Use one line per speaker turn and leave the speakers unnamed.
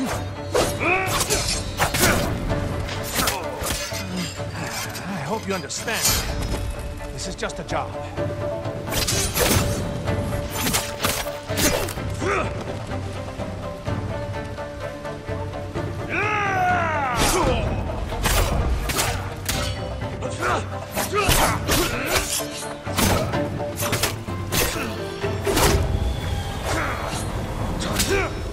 I hope you understand. This is just a job. Yeah!